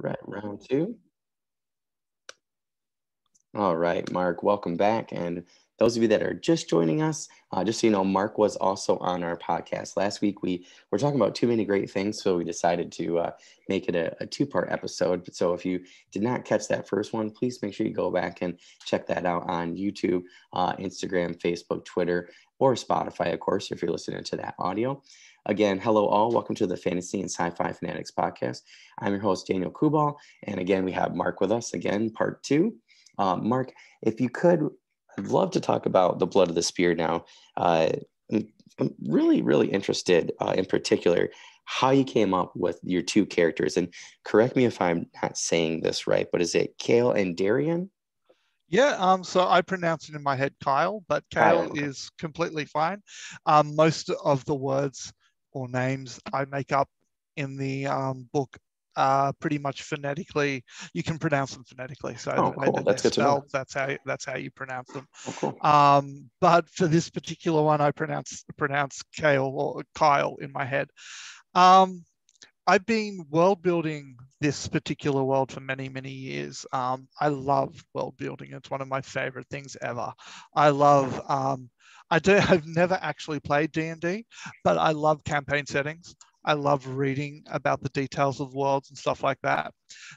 Right, round two. All right, Mark, welcome back. And those of you that are just joining us, uh, just so you know, Mark was also on our podcast last week. We were talking about too many great things, so we decided to uh, make it a, a two-part episode. But so if you did not catch that first one, please make sure you go back and check that out on YouTube, uh, Instagram, Facebook, Twitter, or Spotify, of course, if you're listening to that audio. Again, hello all. Welcome to the Fantasy and Sci-Fi Fanatics podcast. I'm your host, Daniel Kubal. And again, we have Mark with us again, part two. Uh, Mark, if you could I'd love to talk about the blood of the spear now. Uh, I'm really, really interested uh, in particular how you came up with your two characters. And correct me if I'm not saying this right, but is it Kale and Darian? Yeah, um, so I pronounce it in my head Kyle, but Kale Kyle. is completely fine. Um, most of the words or names I make up in the um, book uh, pretty much phonetically. You can pronounce them phonetically. So oh, cool. that that's good spelled. That's how that's how you pronounce them. Oh, cool. um, but for this particular one, I pronounce pronounce Kale or Kyle in my head. Um, I've been world building this particular world for many, many years. Um, I love world building. It's one of my favorite things ever. I love. Um, I do. I've never actually played D and D, but I love campaign settings. I love reading about the details of worlds and stuff like that.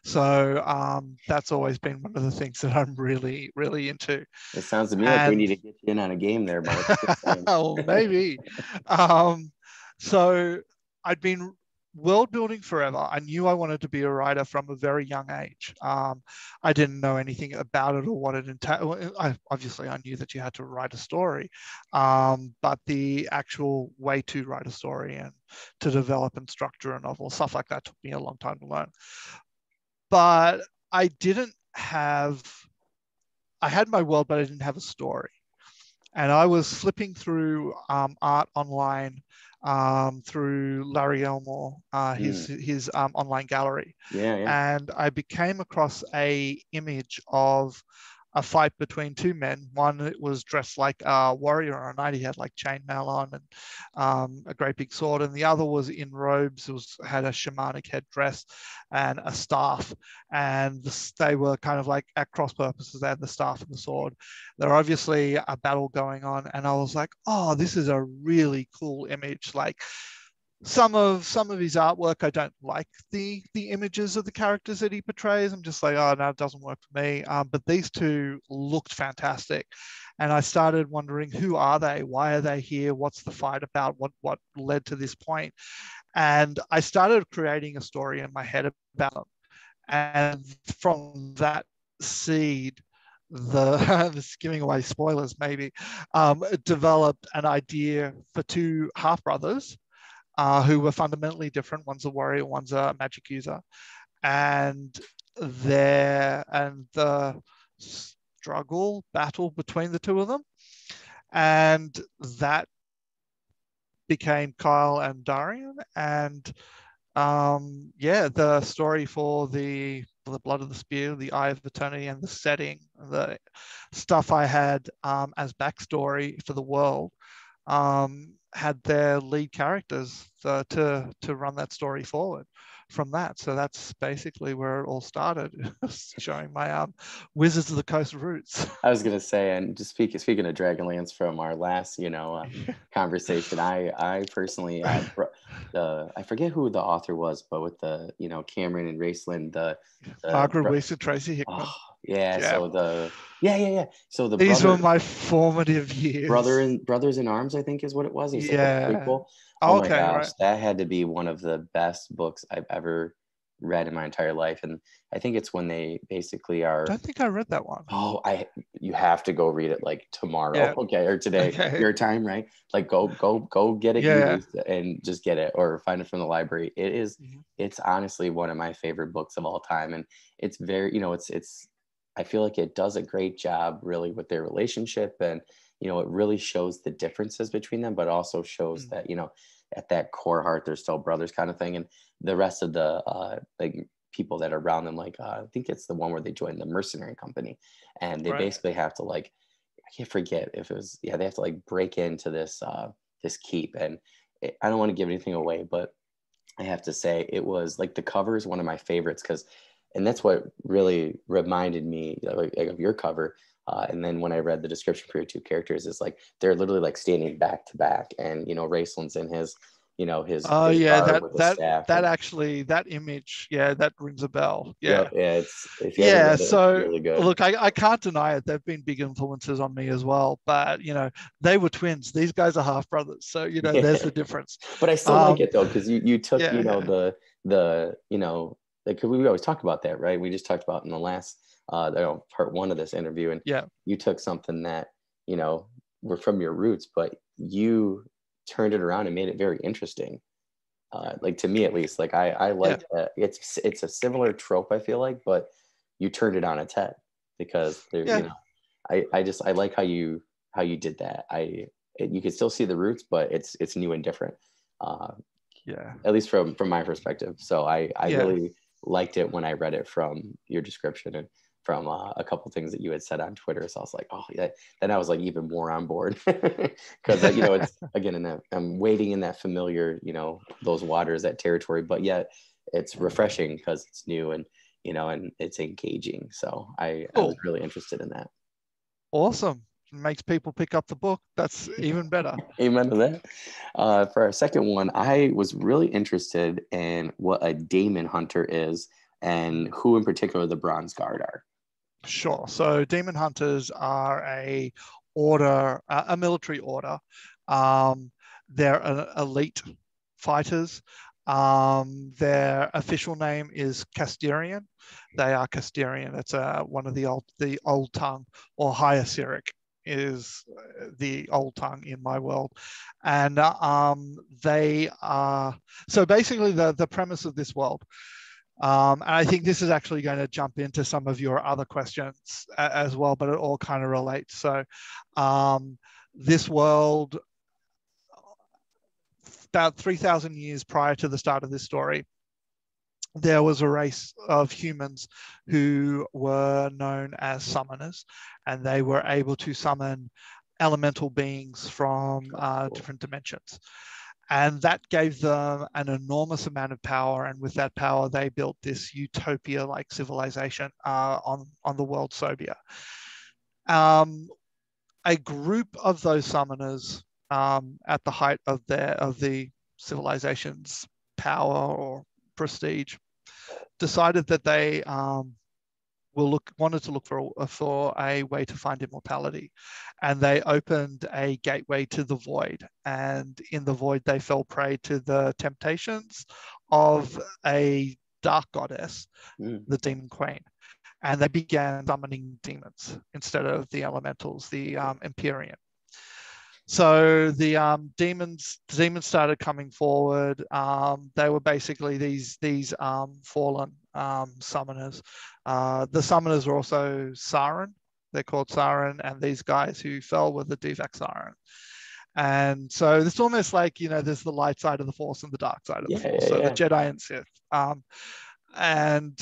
So um, that's always been one of the things that I'm really, really into. It sounds to me and, like we need to get you in on a game there, Mark. oh, maybe. um, so I'd been world building forever. I knew I wanted to be a writer from a very young age. Um, I didn't know anything about it or what it entailed. Obviously, I knew that you had to write a story, um, but the actual way to write a story and to develop and structure a novel, stuff like that, took me a long time to learn. But I didn't have. I had my world, but I didn't have a story. And I was flipping through um, art online um, through Larry Elmore, uh, his mm. his um, online gallery. Yeah, yeah. And I became across a image of a fight between two men. One was dressed like a warrior or a knight. He had like chainmail on and um, a great big sword. And the other was in robes, was had a shamanic headdress and a staff. And they were kind of like at cross purposes. They had the staff and the sword. There obviously a battle going on. And I was like, oh, this is a really cool image. Like some of some of his artwork i don't like the the images of the characters that he portrays. I'm just like oh no it doesn't work for me. Um, but these two looked fantastic. And i started wondering who are they? Why are they here? What's the fight about? What what led to this point? And i started creating a story in my head about them. And from that seed the this giving away spoilers maybe um, developed an idea for two half brothers uh, who were fundamentally different. One's a warrior, one's a magic user, and there and the struggle battle between the two of them, and that became Kyle and Darian, and um, yeah, the story for the the blood of the spear, the eye of eternity, and the setting, the stuff I had um, as backstory for the world um, had their lead characters uh, to to run that story forward from that. So that's basically where it all started, showing my um, Wizards of the Coast roots. I was gonna say, and just speak, speaking of Dragonlance from our last, you know, uh, conversation, I I personally, I, uh, I forget who the author was, but with the you know Caramon and Raistlin, the, the Margaret and Tracy Hickman. Oh, yeah, yeah, so the yeah, yeah, yeah. So the these brother, were my formative years. Brother and Brothers in Arms, I think, is what it was. yeah. Oh, oh okay, my gosh, right. that had to be one of the best books I've ever read in my entire life, and I think it's when they basically are. I don't think I read that one. Oh, I you have to go read it like tomorrow, yeah. okay, or today, okay. your time, right? Like go go go get it yeah. and just get it, or find it from the library. It is, mm-hmm. it's honestly one of my favorite books of all time, and it's very, you know, it's it's I feel like it does a great job really with their relationship and you know it really shows the differences between them but also shows mm-hmm. that you know at that core heart they're still brothers kind of thing and the rest of the uh like people that are around them like uh, I think it's the one where they join the mercenary company and they right. basically have to like I can't forget if it was yeah they have to like break into this uh this keep and it, I don't want to give anything away but I have to say it was like the cover is one of my favorites because and that's what really reminded me like, of your cover. Uh, and then when I read the description for your two characters, it's like they're literally like standing back to back, and you know Raistlin's in his you know his oh his yeah that that that and- actually that image yeah that rings a bell. Yeah Yep, yeah. it's if you yeah it, it's so really good. look I, I can't deny it. They've been big influences on me as well. But you know they were twins. These guys are half brothers. So you know there's the difference. But I still like um, it though because you you took yeah, you know yeah. the the you know because we always talk about that right we just talked about in the last uh you know, part one of this interview and Yeah. you took something that you know were from your roots but you turned it around and made it very interesting uh like to me at least like I I like that it's it's a similar trope I feel like but you turned it on its head because there Yeah. you know I I just I like how you how you did that I it, you can still see the roots but it's it's new and different uh yeah at least from from my perspective. So I I Yeah. really liked it when I read it from your description and from uh, a couple things that you had said on Twitter. So I was like, oh yeah. Then I was like even more on board because you know it's again in that I'm waiting in that familiar you know those waters that territory, but yet it's refreshing because it's new and you know and it's engaging. So I, I was really interested in that. awesome makes people pick up the book that's even better Amen to that. Uh, for our second one, I was really interested in what a demon Hunter is and who in particular the Bronze Guard are. Sure. So demon hunters are a order, uh, a military order. Um, they're an elite fighters. Um, their official name is Castarian. They are Castarian. It's uh, one of the old, the old tongue or High Assyric is uh, the old tongue in my world, and uh, um, they are. So basically, the the premise of this world um, and I think this is actually going to jump into some of your other questions as well, but it all kind of relates. So, um, this world, about 3,000 years prior to the start of this story, there was a race of humans who were known as summoners, and they were able to summon elemental beings from uh, different dimensions. And that gave them an enormous amount of power and with that power they built this utopia like civilization uh, on on the world sobia. Um, a group of those summoners um, at the height of their of the civilization's power or prestige decided that they um, will look wanted to look for a, for a way to find immortality. And they opened a gateway to the void. And in the void they fell prey to the temptations of a dark goddess Mm. the demon queen. And they began summoning demons instead of the elementals the um, empyrean so the um, demons demons started coming forward um, they were basically these these um, fallen um, summoners uh, the summoners were also Sarin. They're called Sarin, and these guys who fell were the Duvak Sarin. And so it's almost like you know, there's the light side of the Force and the dark side of the Force. yeah, so yeah. the Jedi and Sith. Um, and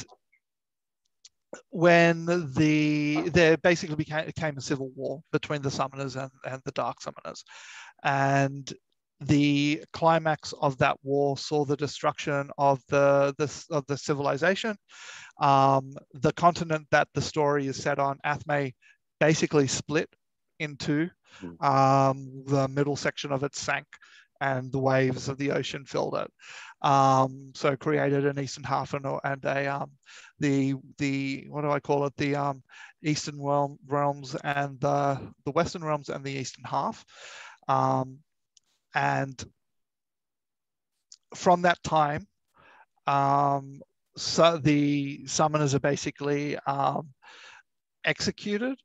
when the there basically became, became a civil war between the summoners and, and the dark summoners. And the climax of that war saw the destruction of the, the of the civilization. Um, the continent that the story is set on athme basically split in two. Hmm. um, the middle section of it sank and the waves of the ocean filled it um, so created an eastern half and, and a um, the the what do I call it? The um, eastern realm, realms and the the western realms and the eastern half. Um, and from that time, um, so the summoners are basically um, executed.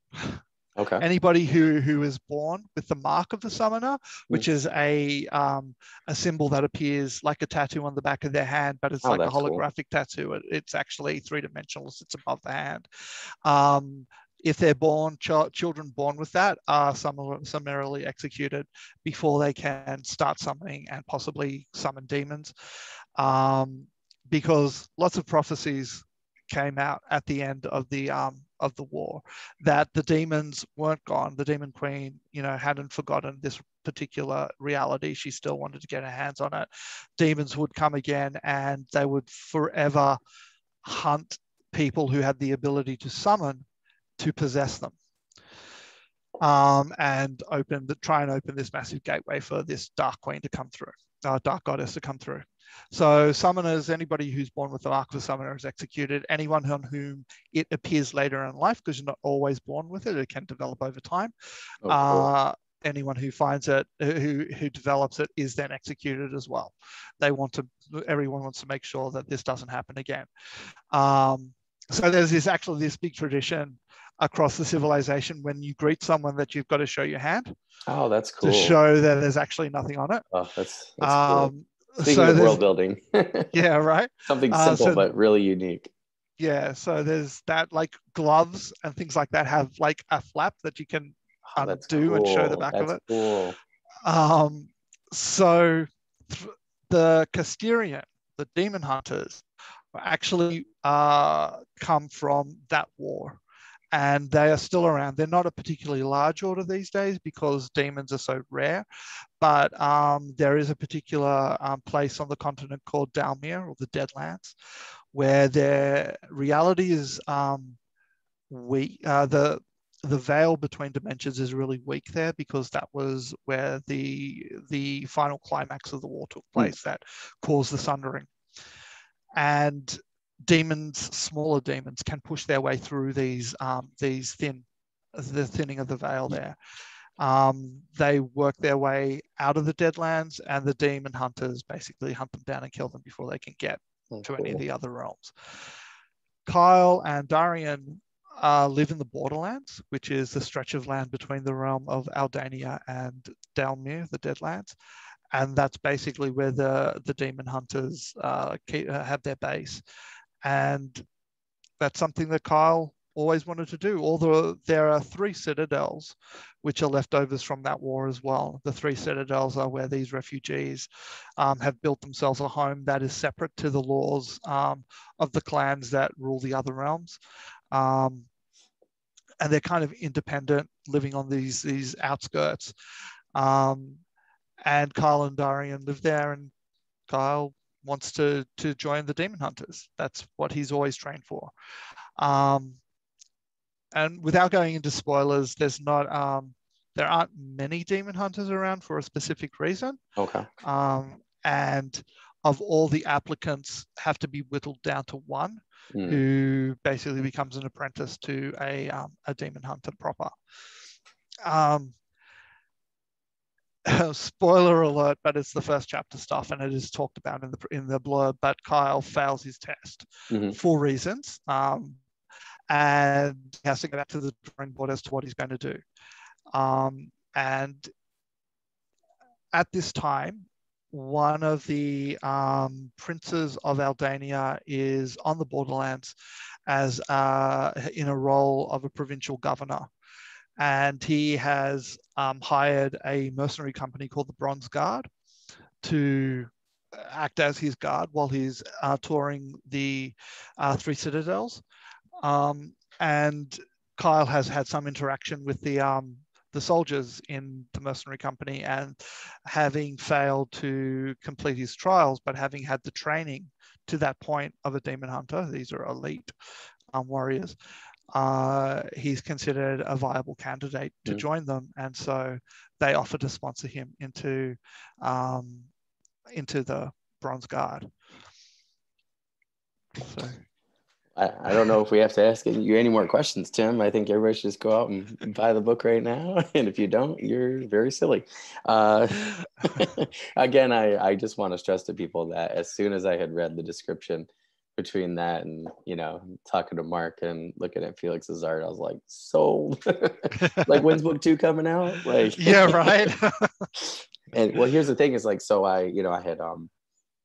Okay. Anybody who who is born with the mark of the summoner, which is a um, a symbol that appears like a tattoo on the back of their hand, but it's Oh, like a that's cool. holographic tattoo. It- it's actually three dimensional. It's above the hand. Um, if they're born, ch- children born with that are summar- summarily executed before they can start summoning and possibly summon demons, um, because lots of prophecies came out at the end of the um, of the war that the demons weren't gone. The demon queen, you know, hadn't forgotten this particular reality. She still wanted to get her hands on it. Demons would come again, and they would forever hunt people who had the ability to summon to possess them um, and open the try and open this massive gateway for this dark queen to come through, uh, dark goddess to come through. So summoners, anybody who's born with the mark of a summoner is executed. Anyone on whom it appears later in life, because you're not always born with it, it can develop over time. Oh, cool. uh, anyone who finds it, who who develops it, is then executed as well. They want to. Everyone wants to make sure that this doesn't happen again. Um, so there's this actually this big tradition across the civilization when you greet someone that you've got to show your hand. Oh, that's cool. To show that there's actually nothing on it. Oh, that's, that's um, cool. Speaking so of world building. yeah, right. Something uh, simple uh, so, but really unique. Yeah, so there's that like gloves and things like that have like a flap that you can oh, undo cool. and show the back that's of it. Cool. Um, so th- the Casterian, the demon hunters, actually uh, come from that war and they are still around. They're not a particularly large order these days because demons are so rare, but um, there is a particular um, place on the continent called Dalmir or the Deadlands, where their reality is um, we uh, the the veil between dimensions is really weak there because that was where the the final climax of the war took hmm. place mm. that caused the sundering and demons, smaller demons, can push their way through these um, these thin, the thinning of the veil there. Um, they work their way out of the Deadlands, and the demon hunters basically hunt them down and kill them before they can get oh, to any of the other realms. Kyle and Darian uh, live in the Borderlands, which is the stretch of land between the realm of Aldania and Dalmir, the Deadlands. And that's basically where the, the demon hunters uh, keep, uh, have their base and that's something that Kyle always wanted to do. Although there are three citadels which are leftovers from that war as well. The three citadels are where these refugees um, have built themselves a home that is separate to the laws um, of the clans that rule the other realms. Um, and they're kind of independent, living on these these outskirts. Um, and Kyle and Darian live there, and Kyle wants to to join the demon hunters. That's what he's always trained for. Um, and without going into spoilers, there's not um, there aren't many demon hunters around for a specific reason. Okay. Um, and of all the applicants, have to be whittled down to one, mm. who basically becomes an apprentice to a um, a demon hunter proper. Um, spoiler alert, but it's the first chapter stuff, and it is talked about in the in the blurb. But Kyle fails his test mm-hmm. for reasons, um, and he has to go back to the drawing board as to what he's going to do. Um, and at this time, one of the um, princes of Aldania is on the borderlands as uh, in a role of a provincial governor and he has um, hired a mercenary company called the Bronze Guard to act as his guard while he's uh, touring the uh, three citadels. Um, and Kyle has had some interaction with the um, the soldiers in the mercenary company, and having failed to complete his trials, but having had the training to that point of a demon hunter, these are elite um, warriors uh, he's considered a viable candidate to mm. join them, and so they offer to sponsor him into um, into the Bronze Guard. So. I, I don't know if we have to ask you any more questions, Tim. I think everybody should just go out and buy the book right now. And if you don't, you're very silly. Uh, again, I, I just want to stress to people that as soon as I had read the description, between that and you know talking to Mark and looking at Felix's art, I was like, so like when's book two coming out? Like yeah, right. and well, here's the thing: is like so I you know I had um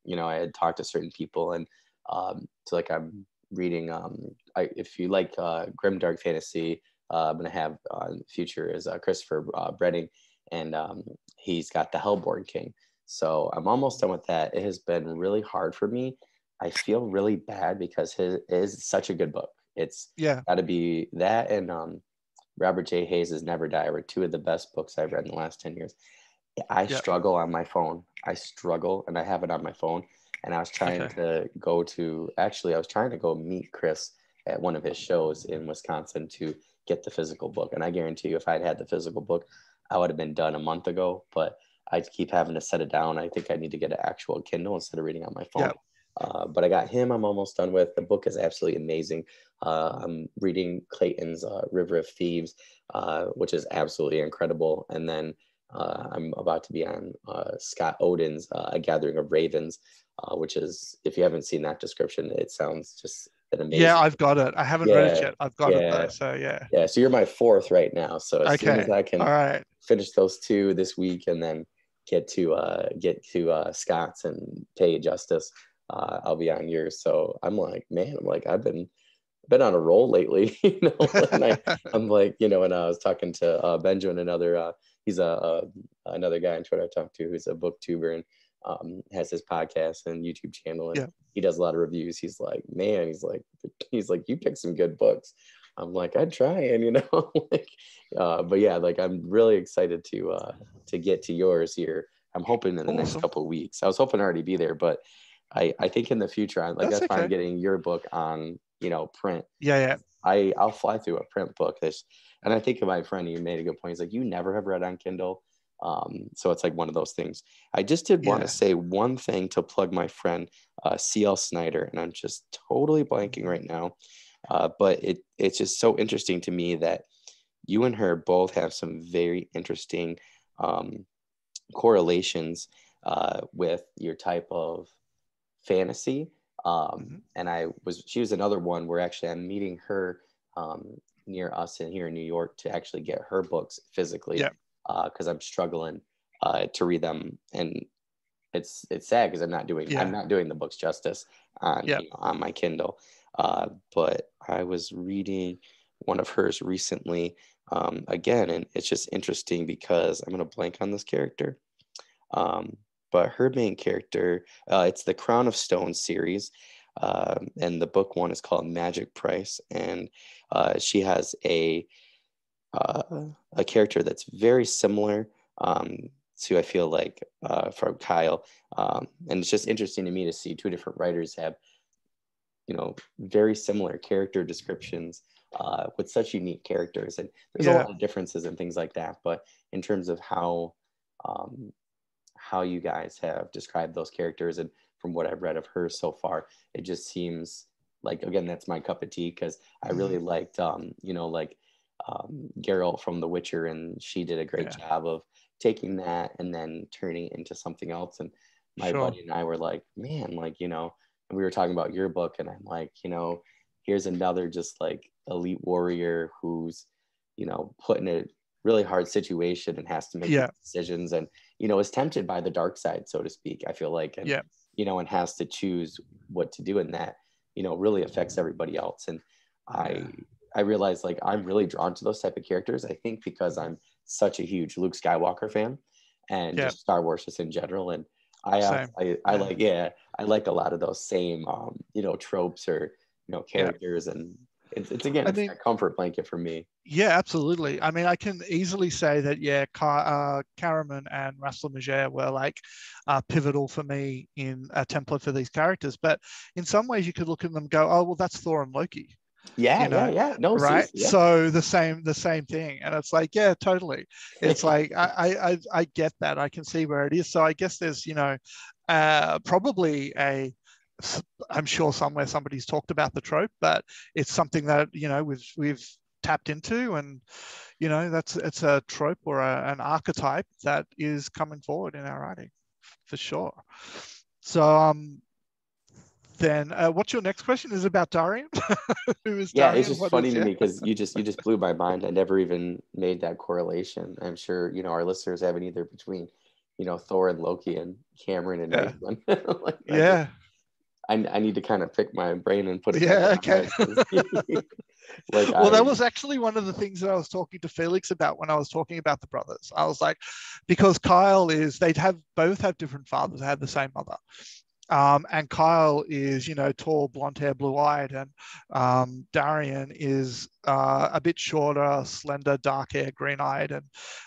you know I had talked to certain people and um so like I'm reading um I if you like uh grim dark fantasy uh, I'm gonna have on uh, future is uh, Christopher uh, Brenning and um he's got the Hellborn King. So I'm almost done with that. It has been really hard for me I feel really bad because his is such a good book. It's yeah got to be that and um, Robert J. Hayes' Never Die were two of the best books I've read in the last 10 years. I yeah. struggle on my phone. I struggle and I have it on my phone. And I was trying okay. to go to actually I was trying to go meet Chris at one of his shows in Wisconsin to get the physical book. And I guarantee you, if I'd had the physical book, I would have been done a month ago. But I keep having to set it down. I think I need to get an actual Kindle instead of reading on my phone. Uh, but I got him. I'm almost done with. The book is absolutely amazing. Uh, I'm reading Clayton's uh, River of Thieves, uh, which is absolutely incredible. And then uh, I'm about to be on uh, Scott Oden's A Gathering of Ravens, which is, if you haven't seen that description, it sounds just an amazing. Yeah, I've got it. I haven't yeah, read it yet. I've got yeah. it though. So yeah. Yeah. So you're my fourth right now. So as okay. soon as I can All right. finish those two this week and then get to uh, get to uh, Scott's and pay justice, uh, I'll be on yours. So I'm like, man, I'm like, I've been been on a roll lately, you know. and I, am like, you know, and I was talking to uh, Benjamin, another, uh, he's a, a, another guy on Twitter I talked to who's a booktuber and um, has his podcast and YouTube channel, and yeah. he does a lot of reviews. He's like, man, he's like, he's like, you pick some good books. I'm like, I'd try, and you know, like, uh, but yeah, like I'm really excited to uh, to get to yours here. I'm hoping in the awesome. next couple weeks. I was hoping to already be there, but I, I think in the future, I'm like that's, that's okay. I'm getting your book on, you know, print. Yeah, yeah. I I'll fly through a print book. This, and I think of my friend. You made a good point. He's like, you never have read on Kindle. Um, so it's like one of those things. I just did want to say one thing to plug my friend uh, CL Schneider, and I'm just totally blanking right now. Uh, but it it's just so interesting to me that you and her both have some very interesting um, correlations uh, with your type of fantasy. Um, mm-hmm. And I was, she was another one where actually I'm meeting her um, near us in here in New York to actually get her books physically. Yeah. Because uh, I'm struggling uh, to read them, and it's it's sad because I'm not doing yeah. I'm not doing the books justice on yeah. you know, on my Kindle. Uh, but I was reading one of hers recently um, again, and it's just interesting because I'm gonna blank on this character. Um, but her main character, uh, it's the Crown of Stone series. Um, and the book one is called Magic Price. And uh, she has a, uh, a character that's very similar um, to, I feel like, uh, from Kyle. Um, and it's just interesting to me to see two different writers have, you know, very similar character descriptions. Uh, with such unique characters, and there's yeah. a lot of differences and things like that. But in terms of how um, how you guys have described those characters and from what I've read of her so far, it just seems like again that's my cup of tea because I really mm-hmm. liked um, you know like um, Geralt from The Witcher and she did a great yeah. job of taking that and then turning it into something else. And my sure. buddy and I were like, man, like you know, and we were talking about your book and I'm like, you know, here's another just like elite warrior who's you know putting in a really hard situation and has to make yeah. decisions and you know is tempted by the dark side so to speak i feel like and yeah. you know and has to choose what to do in that you know really affects everybody else and i i realize like i'm really drawn to those type of characters i think because i'm such a huge luke skywalker fan and yeah. just star wars just in general and i uh, I, I like yeah i like a lot of those same um you know tropes or you know characters and it's, it's again, I it's mean, a comfort blanket for me. Yeah, absolutely. I mean, I can easily say that, yeah, uh, Caramon and Raistlin were like uh, pivotal for me in a template for these characters. But in some ways, you could look at them go, oh, well, that's Thor and Loki. Yeah, you know, yeah, yeah. No, right. Yeah. So the same, the same thing, and it's like, yeah, totally. It's like I, I, I get that. I can see where it is. So I guess there's, you know, uh, probably a I'm sure somewhere somebody's talked about the trope, but it's something that you know we've we've tapped into, and you know that's it's a trope or a, an archetype that is coming forward in our writing for sure. So um, then uh, what's your next question? Is about Darian? Who is yeah Darian? it's just what funny to me because you just you just blew my mind. I never even made that correlation. I'm sure you know our listeners haven't either between you know thor and loki and Caramon and yeah, like, yeah. I, I need to kind of pick my brain and put it. Yeah, okay. like well, I, that was actually one of the things that I was talking to Felix about when I was talking about the brothers. I was like, because Kyle is they'd have both have different fathers, had the same mother. Um, and Kyle is, you know, tall, blonde hair, blue eyed, and um, Darian is uh, a bit shorter, slender, dark hair, green eyed, and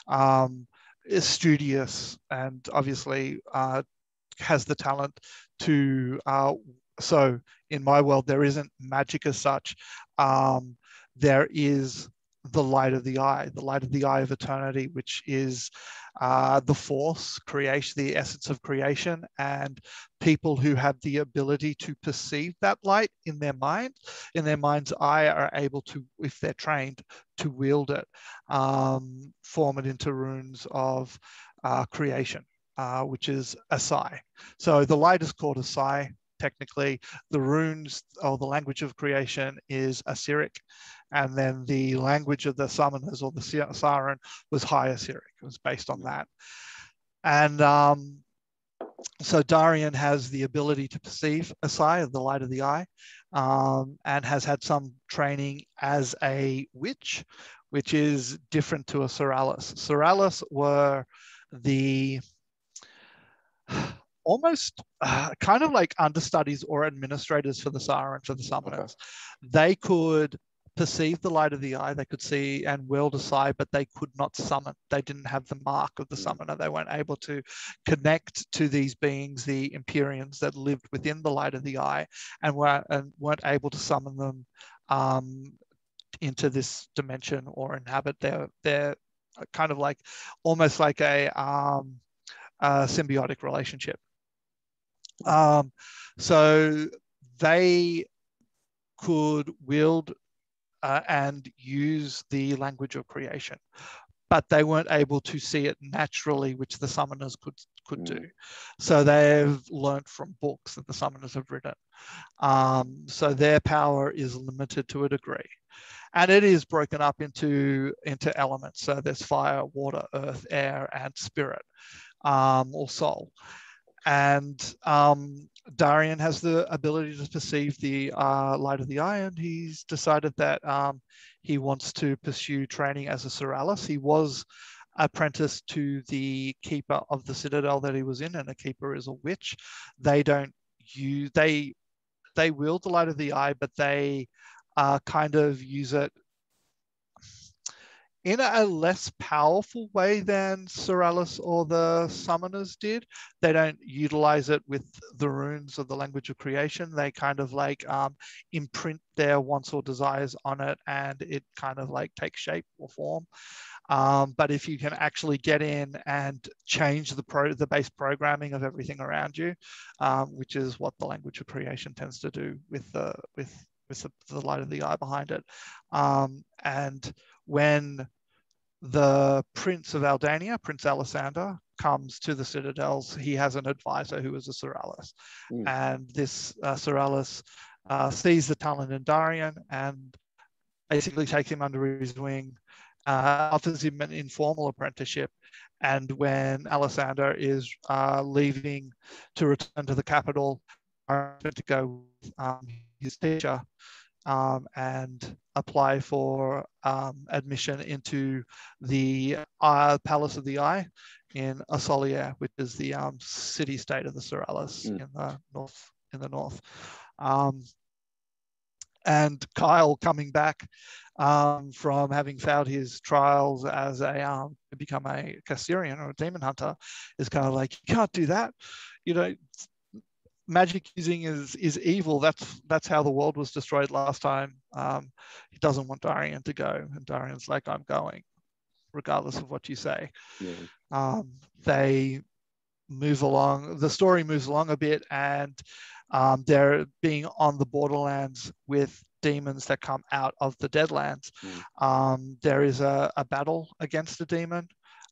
um, is studious and obviously uh, has the talent to uh, so in my world, there isn't magic as such. Um, there is the light of the eye, the light of the eye of eternity, which is uh, the force, creation, the essence of creation, and people who have the ability to perceive that light in their mind, in their mind's eye, are able to, if they're trained, to wield it, um, form it into runes of uh, creation, uh, which is Asai. So the light is called Asai technically. The runes or the language of creation is Assyric. And then the language of the summoners or the siren was High Assyric. It was based on that. And um, so Darian has the ability to perceive Asai, the light of the eye, um, and has had some training as a witch, which is different to a Seralis. Seralis were the almost uh, kind of like understudies or administrators for the siren for the summoners. Okay. They could perceive the light of the eye, they could see and wield decide, but they could not summon. They didn't have the mark of the hmm. summoner. They weren't able to connect to these beings, the Empyreans that lived within the light of the eye, and, were, and weren't able to summon them um, into this dimension or inhabit their their kind of like almost like a, um, a symbiotic relationship. Um, so they could wield uh, and use the language of creation, but they weren't able to see it naturally, which the summoners could could mm. do. So they've learnt from books that the summoners have written. Um, so their power is limited to a degree. And it is broken up into, into elements. So there's fire, water, earth, air, and spirit um, or soul and um, Darian has the ability to perceive the uh, light of the eye, and he's decided that um, he wants to pursue training as a Seralis. He was apprenticed to the keeper of the citadel that he was in, and a keeper is a witch. They don't use they they wield the light of the eye, but they uh, kind of use it in a less powerful way than Seralis or the summoners did. They don't utilize it with the runes of the language of creation. They kind of like um, imprint their wants or desires on it and it kind of like takes shape or form. Um, but if you can actually get in and change the pro the base programming of everything around you, um, which is what the language of creation tends to do with the with with the, the light of the eye behind it, um, and when the Prince of Aldania, Prince Alisander, comes to the citadels, he has an advisor who is a Seralis. Mm. And this uh, Seralis uh, sees the talent in Darian and basically takes him under his wing, uh, offers him an informal apprenticeship. And when Alisander is uh, leaving to return to the capital, to go with um, his teacher, um, and apply for um, admission into the uh, Palace of the Eye in Asolia, which is the um, city state of the Seralis mm. in the north. In the north, um, and Kyle coming back um, from having failed his trials as a um, to become a Cassirian or a demon hunter is kind of like you can't do that. You know, magic using is is evil. That's that's how the world was destroyed last time. Um, he doesn't want Darian to go, and Darian's like, I'm going, regardless of what you say. Yeah. Um, they move along. The story moves along a bit, and um, they're being on the borderlands with demons that come out of the Deadlands. Mm. Um, there is a, a battle against a demon.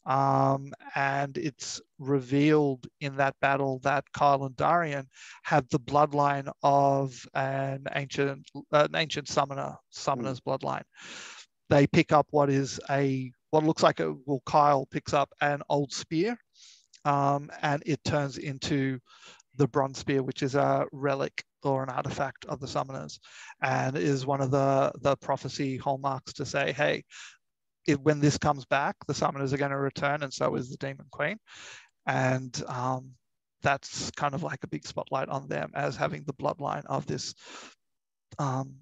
Um, and it's revealed in that battle that Kyle and Darian have the bloodline of an ancient, an ancient summoner, summoner's mm. bloodline. They pick up what is a what looks like a well, Kyle picks up an old spear, um, and it turns into the bronze spear, which is a relic or an artifact of the summoners, and is one of the the prophecy hallmarks to say, hey, it, when this comes back, the summoners are going to return, and so is the demon queen, and um, that's kind of like a big spotlight on them as having the bloodline of this um,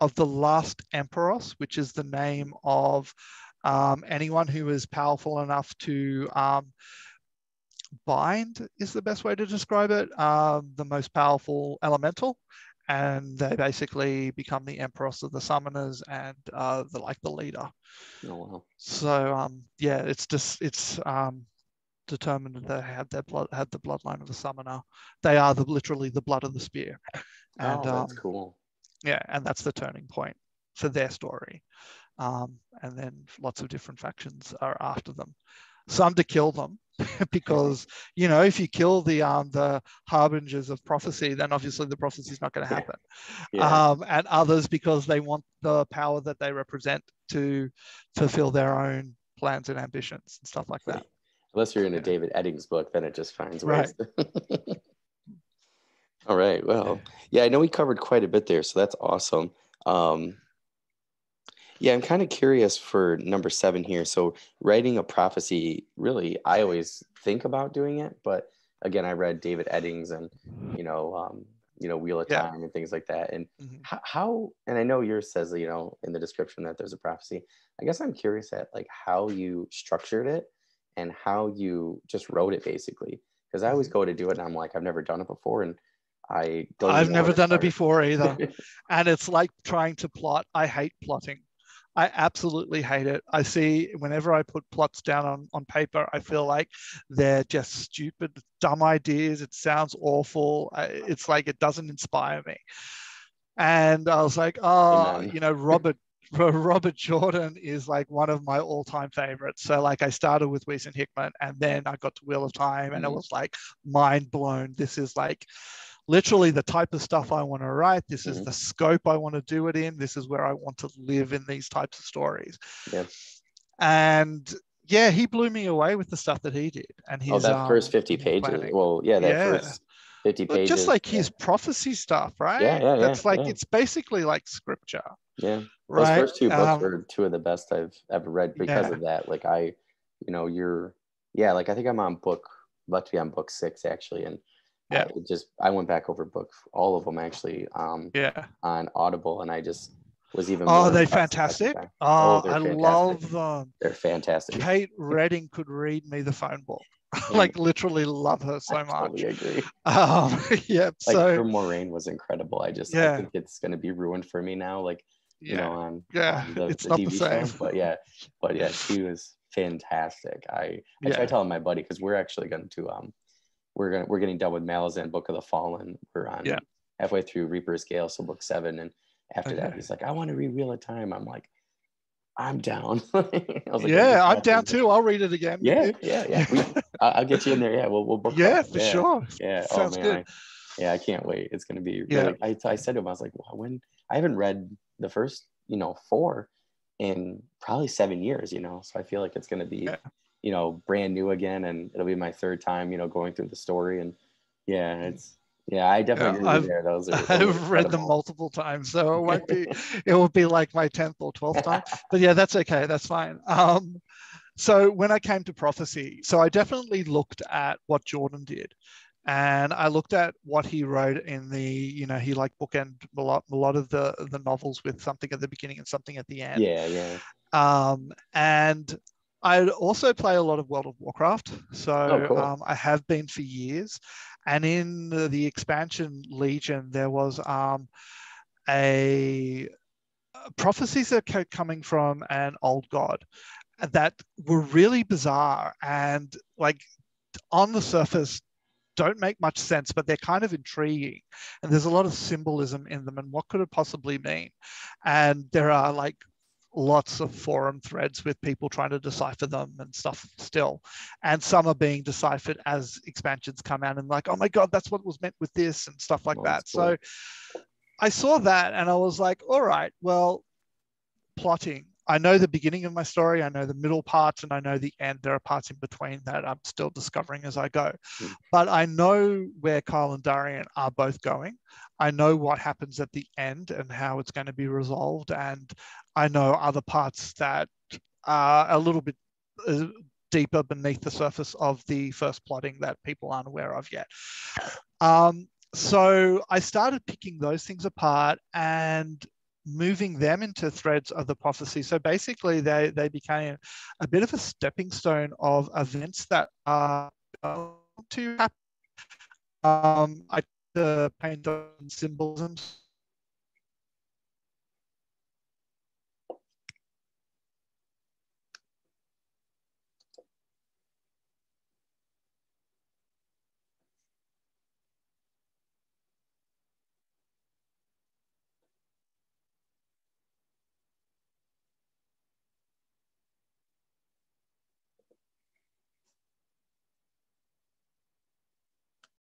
of the last emperos, which is the name of um, anyone who is powerful enough to um, bind is the best way to describe it. Um, the most powerful elemental, and they basically become the empress of the summoners and uh, the like the leader. Oh wow. So um, yeah, it's just it's um, determined that they have their blood had the bloodline of the summoner. They are the literally the blood of the spear. And, oh, that's um, cool. Yeah, and that's the turning point for their story. Um, and then lots of different factions are after them. Some to kill them, because you know if you kill the um, the harbingers of prophecy, then obviously the prophecy is not going to happen. yeah. um, and others because they want the power that they represent to fulfill their own plans and ambitions and stuff like that. Unless you're in a David Eddings book, then it just finds ways. Right. All right. Well, yeah, I know we covered quite a bit there, so that's awesome. Um, yeah, I'm kind of curious for number seven here. So, writing a prophecy, really, I always think about doing it, but again, I read David Eddings and you know, um, you know, Wheel of yeah. Time and things like that. And mm-hmm. how, how, and I know yours says, you know, in the description that there's a prophecy. I guess I'm curious at like how you structured it and how you just wrote it basically. Because I always mm-hmm. go to do it and I'm like, I've never done it before, and I don't. I've never done it before either, and it's like trying to plot. I hate plotting. I absolutely hate it. I see whenever I put plots down on, on paper, I feel like they're just stupid, dumb ideas. It sounds awful. It's like it doesn't inspire me. And I was like, oh, you know, Robert Robert Jordan is like one of my all-time favorites. So like I started with Weis and Hickman and then I got to Wheel of Time and it mm-hmm. was like mind blown. This is like literally the type of stuff I want to write. This is mm-hmm. the scope I want to do it in. This is where I want to live in these types of stories. Yeah. And yeah, he blew me away with the stuff that he did. And his, oh, that um, first 50 pages. Planning. Well, yeah, that yeah. first 50 pages. just like his prophecy stuff, right? Yeah, yeah, That's yeah, like, yeah. it's basically like scripture. Yeah. Those first two books um, were two of the best I've ever read because of that. Like I, you know, you're, yeah, like I think I'm on book, about to be on book six actually. And yeah. I just i went back over book all of them actually um yeah. on audible and i just was even oh they're fantastic. oh, oh i fantastic. love them. They're fantastic. Kate Reading could read me the phone book. Like literally love her so I much. totally agree. Um yeah like so her Moiraine was incredible. I just yeah. i think it's going to be ruined for me now like you yeah. know on, yeah on the, it's the not TV the same. show. but yeah but yeah she was fantastic. I i yeah. try telling my buddy because we're actually going to um we're gonna we're getting done with Malazan Book of the Fallen. We're on yeah. halfway through Reaper's Gale, so book seven. And after okay. that, he's like, I want to read Wheel of Time. I'm like, I'm down. like, yeah, I'm down too. I'll read it again. Yeah, yeah, yeah. We, I'll get you in there. Yeah, we'll we'll book. Yeah, for yeah. sure. Yeah. Oh, Sounds oh man, good. I, yeah, I can't wait. It's gonna be. Yeah. Really, I I said to him, I was like, well, when I haven't read the first, you know, four in probably seven years. You know, so I feel like it's gonna be. Yeah you know brand new again and it'll be my third time you know going through the story. And yeah it's yeah i definitely yeah, I've, there. Those are, those i've read them multiple times so it won't be it will be like my 10th or 12th time. But yeah that's okay that's fine. Um so when i came to prophecy so i definitely looked at what jordan did. And I looked at what he wrote in the, you know, he like bookend a lot, a lot of the the novels with something at the beginning and something at the end. Yeah, yeah. Um, and I also play a lot of World of Warcraft, so oh, cool. um, I have been for years. And in the, the expansion Legion, there was um, a prophecies that kept coming from an old god that were really bizarre and like on the surface don't make much sense, but they're kind of intriguing. And there's a lot of symbolism in them and what could it possibly mean? And there are like lots of forum threads with people trying to decipher them and stuff still. And some are being deciphered as expansions come out and like, oh my God, that's what was meant with this and stuff like oh, that. Cool. So I saw that and I was like, all right, well, plotting. I know the beginning of my story, I know the middle parts, and I know the end. There are parts in between that I'm still discovering as I go. Mm. But I know where Kyle and Darian are both going. I know what happens at the end and how it's going to be resolved. And I know other parts that are a little bit uh, deeper beneath the surface of the first plotting that people aren't aware of yet. Um, so I started picking those things apart and moving them into threads of the prophecy. So basically, they, they became a bit of a stepping stone of events that are too happy. Um, I uh, paint on symbolisms